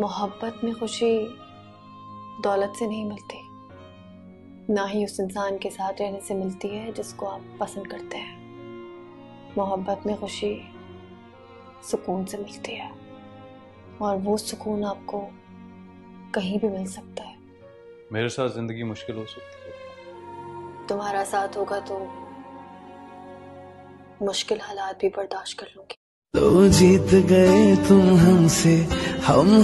मोहब्बत में खुशी दौलत से नहीं मिलती। ना ही उस इंसान के साथ रहने से मिलती है जिसको आप पसंद करते हैं। मोहब्बत में खुशी सुकून से मिलती है। और वो सुकून आपको कहीं भी मिल सकता है। मेरे साथ ज़िंदगी मुश्किल हो सकती है। तुम्हारा साथ होगा तो मुश्किल हालात भी बर्दाश्त कर लूँगी। तो जीत गए तुम हमसे हम